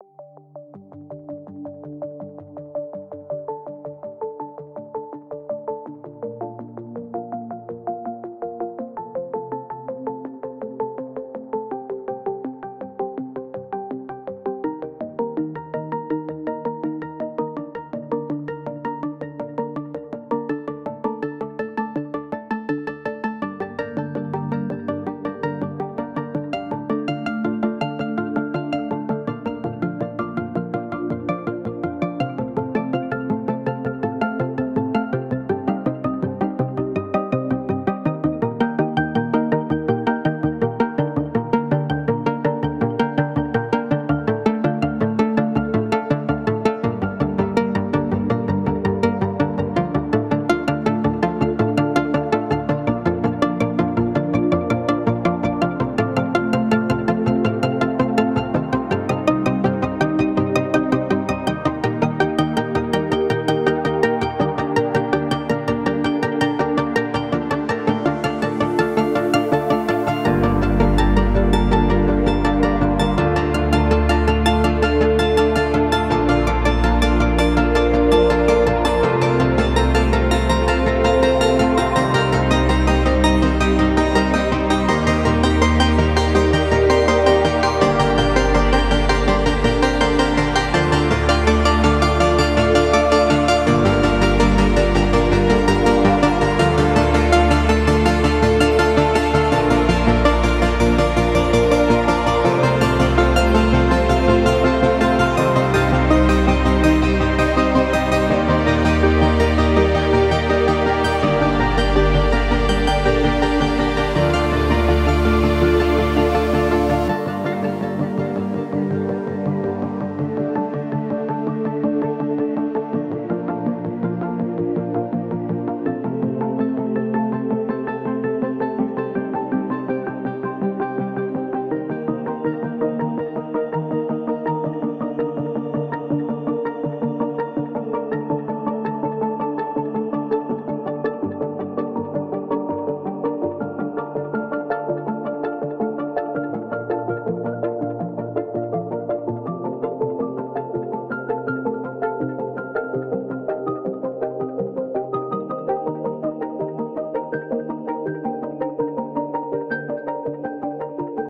you